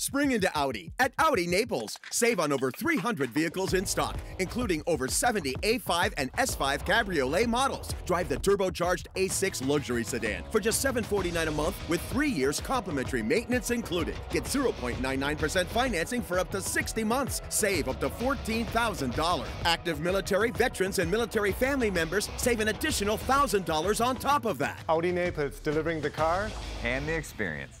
Spring into Audi at Audi Naples. Save on over 300 vehicles in stock, including over 70 A5 and S5 Cabriolet models. Drive the turbocharged A6 luxury sedan for just $749 a month with three years complimentary maintenance included. Get 0.99% financing for up to 60 months. Save up to $14,000. Active military, veterans, and military family members save an additional $1,000 on top of that. Audi Naples delivering the car and the experience.